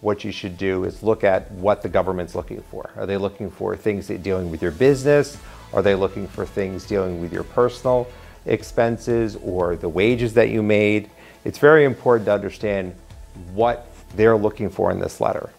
what you should do is look at what the government's looking for. Are they looking for things that dealing with your business? Are they looking for things dealing with your personal expenses or the wages that you made? It's very important to understand what they're looking for in this letter.